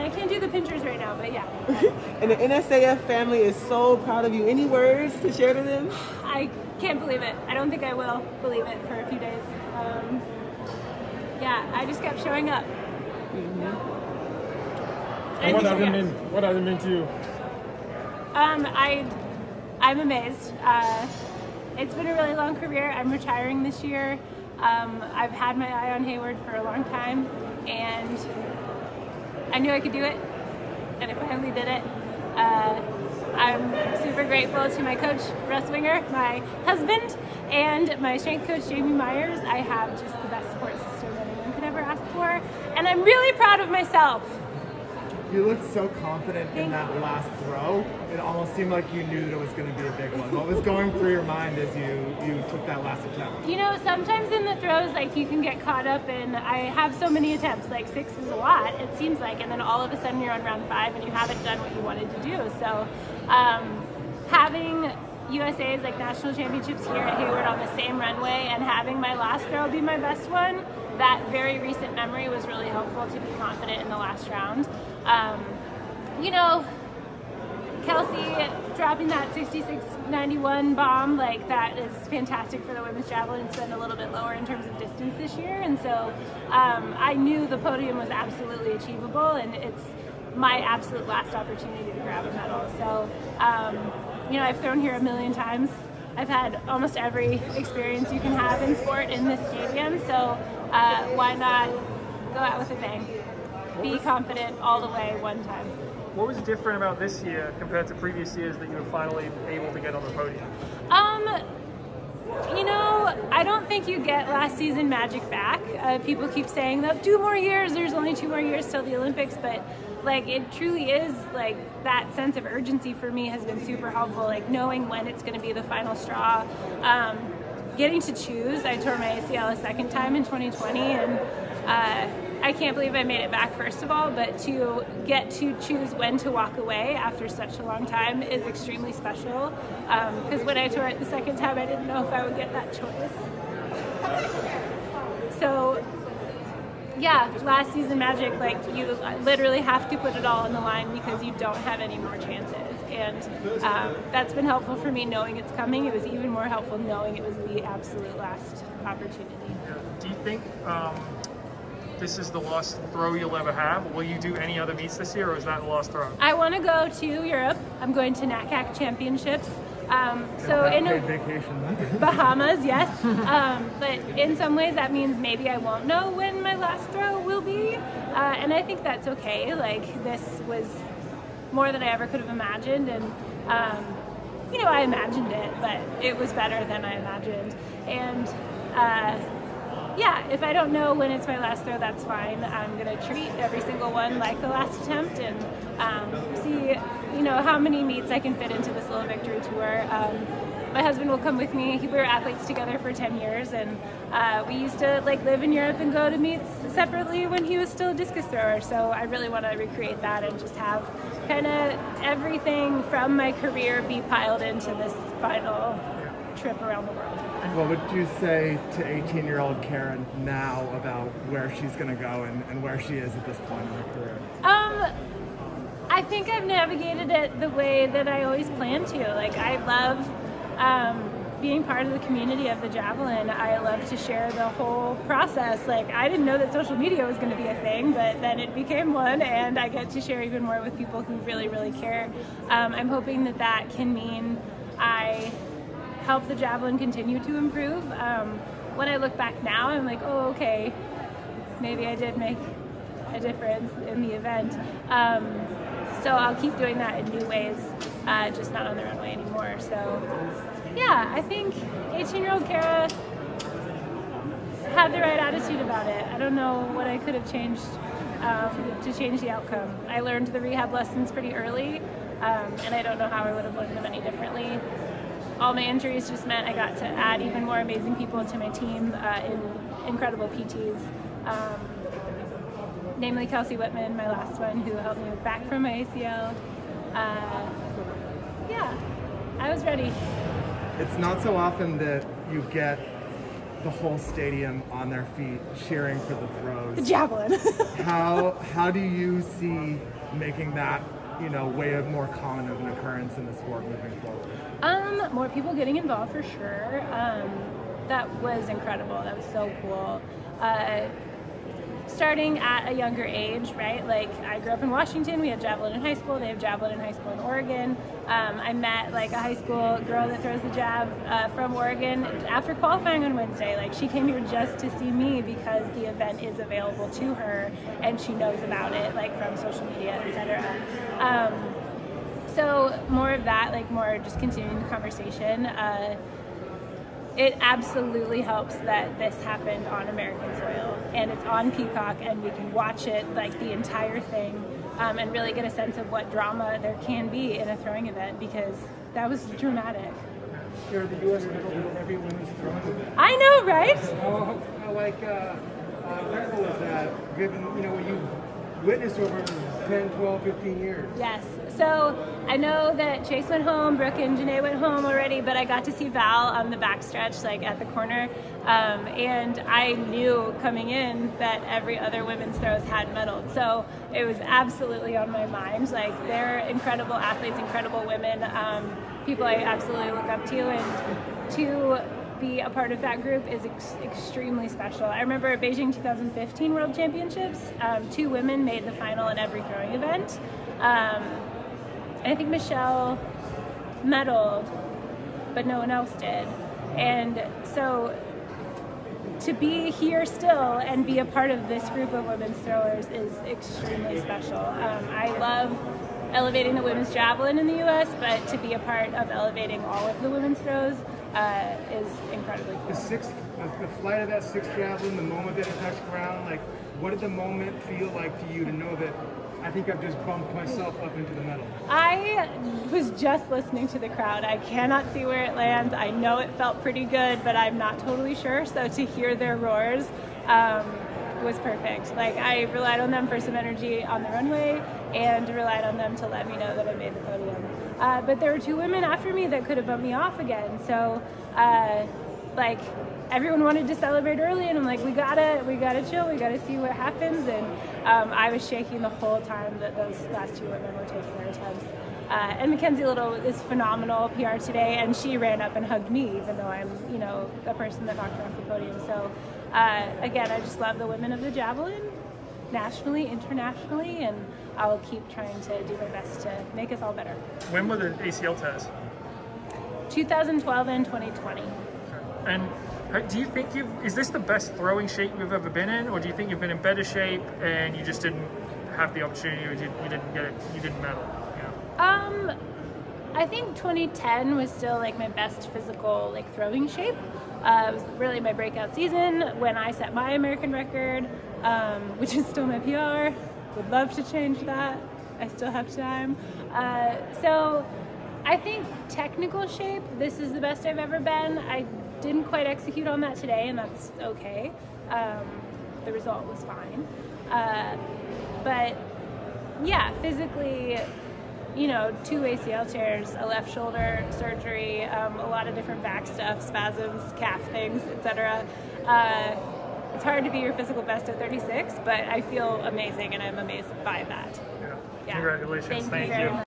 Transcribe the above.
and I can't do the pinchers right now, but yeah. and the NSAF family is so proud of you. Any words to share to them? I can't believe it. I don't think I will believe it for a few days. Um, yeah, I just kept showing up. Mm-hmm. what does it mean? What has it mean to you? Um, I, I'm amazed. Uh, it's been a really long career. I'm retiring this year. Um, I've had my eye on Hayward for a long time, and I knew I could do it, and I finally did it. Uh, I'm super grateful to my coach, Russ Winger, my husband, and my strength coach, Jamie Myers. I have just the best support system that anyone could ever ask for, and I'm really proud of myself. You looked so confident in that last throw. It almost seemed like you knew that it was going to be a big one. What was going through your mind as you, you took that last attempt? You know, sometimes in the throws, like you can get caught up in, I have so many attempts, like six is a lot, it seems like, and then all of a sudden you're on round five and you haven't done what you wanted to do. So um, having USA's like national championships here at Hayward on the same runway and having my last throw be my best one, that very recent memory was really helpful to be confident in the last round. Um, you know, Kelsey dropping that 66.91 bomb, like that is fantastic for the women's javelin. It's been a little bit lower in terms of distance this year. And so um, I knew the podium was absolutely achievable and it's my absolute last opportunity to grab a medal. So, um, you know, I've thrown here a million times. I've had almost every experience you can have in sport in this stadium. So uh, why not go out with a bang? Be confident all the way one time. What was different about this year compared to previous years that you were finally able to get on the podium? Um, you know, I don't think you get last season magic back. Uh, people keep saying that two more years, there's only two more years till the Olympics, but like it truly is like that sense of urgency for me has been super helpful. Like knowing when it's going to be the final straw. Um, getting to choose. I tore my ACL a second time in 2020 and uh, I can't believe I made it back, first of all, but to get to choose when to walk away after such a long time is extremely special. Because um, when I tore it the second time, I didn't know if I would get that choice. So, yeah, last season Magic, like you literally have to put it all on the line because you don't have any more chances. And um, that's been helpful for me knowing it's coming. It was even more helpful knowing it was the absolute last opportunity. Do you think? Um this is the last throw you'll ever have? Will you do any other meets this year, or is that the last throw? I want to go to Europe. I'm going to NACAC Championships. Um, so in a vacation. Bahamas, yes. Um, but in some ways, that means maybe I won't know when my last throw will be, uh, and I think that's okay. Like this was more than I ever could have imagined, and um, you know, I imagined it, but it was better than I imagined, and. Uh, yeah, if I don't know when it's my last throw, that's fine. I'm gonna treat every single one like the last attempt and um, see, you know, how many meets I can fit into this little victory tour. Um, my husband will come with me. We were athletes together for 10 years, and uh, we used to like live in Europe and go to meets separately when he was still a discus thrower. So I really want to recreate that and just have kind of everything from my career be piled into this final trip around the world. What would you say to 18 year old Kara now about where she's going to go and, and where she is at this point in her career? Um, I think I've navigated it the way that I always planned to. Like, I love um, being part of the community of the javelin. I love to share the whole process. Like, I didn't know that social media was going to be a thing, but then it became one, and I get to share even more with people who really, really care. Um, I'm hoping that that can mean I help the javelin continue to improve. Um, when I look back now, I'm like, oh, okay, maybe I did make a difference in the event. Um, so I'll keep doing that in new ways, uh, just not on the runway anymore. So yeah, I think 18 year old Kara had the right attitude about it. I don't know what I could have changed um, to change the outcome. I learned the rehab lessons pretty early, um, and I don't know how I would have learned them any differently all my injuries just meant I got to add even more amazing people to my team uh, in incredible PTs. Um, namely Kelsey Whitman, my last one, who helped me back from my ACL. Uh, yeah, I was ready. It's not so often that you get the whole stadium on their feet cheering for the throws. Javelin. How how do you see making that you know way of more common of an occurrence in the sport moving forward? Um, more people getting involved for sure. Um, that was incredible. That was so cool. Uh, starting at a younger age, right? Like I grew up in Washington. We had javelin in high school. They have javelin in high school in Oregon. Um, I met like a high school girl that throws the jav uh, from Oregon after qualifying on Wednesday. Like she came here just to see me because the event is available to her and she knows about it, like from social media, etc. Um, so more of that, like more just continuing the conversation. Uh, it absolutely helps that this happened on American soil and it's on Peacock and we can watch it like the entire thing um, and really get a sense of what drama there can be in a throwing event because that was dramatic. You're the U.S. medal in every women's throwing event. I know, right? How, how like, uh, uh, is that, given, you know, what you've witnessed over 10, 12, 15 years? Yes. So I know that Chase went home, Brooke and Janae went home already, but I got to see Val on the backstretch, like at the corner. Um, and I knew coming in that every other women's throws had medaled. So it was absolutely on my mind. Like they're incredible athletes, incredible women, um, people I absolutely look up to. And to be a part of that group is ex- extremely special. I remember Beijing 2015 World Championships, um, two women made the final in every throwing event. Um, I think Michelle medaled, but no one else did. And so to be here still and be a part of this group of women's throwers is extremely special. Um, I love elevating the women's javelin in the U.S., but to be a part of elevating all of the women's throws uh, is incredibly The cool. sixth, the, the flight of that sixth javelin, the moment that it touched ground, like, what did the moment feel like to you to know that I think I've just bumped myself up into the medal? I was just listening to the crowd. I cannot see where it lands. I know it felt pretty good, but I'm not totally sure. So to hear their roars um, was perfect. Like I relied on them for some energy on the runway and relied on them to let me know that I made the podium. Uh, but there were two women after me that could have bumped me off again. So uh, like everyone wanted to celebrate early and I'm like we gotta we gotta chill. We gotta see what happens. And um, I was shaking the whole time that those last two women were taking their attempts. Uh, and Mackenzie Little is phenomenal PR today and she ran up and hugged me even though I'm you know the person that knocked her off the podium. So uh, again I just love the women of the javelin nationally internationally and I'll keep trying to do my best to make us all better When were the ACL tests? 2012 and 2020 And do you think you've, is this the best throwing shape you've ever been in? Or do you think you've been in better shape and you just didn't have the opportunity or you didn't, you didn't get it, you didn't medal? Know? Um, I think 2010 was still like my best physical like throwing shape. Uh, it was really my breakout season when I set my American record, um, which is still my PR. Would love to change that. I still have time. Uh, so I think technical shape, this is the best I've ever been. I didn't quite execute on that today, and that's okay. Um, the result was fine. Uh, but yeah, physically, you know, two ACL tears, a left shoulder surgery, um, a lot of different back stuff, spasms, calf things, etc. Uh, it's hard to be your physical best at 36, but I feel amazing and I'm amazed by that. Yeah. Yeah. Congratulations. Thank you Thank you. much.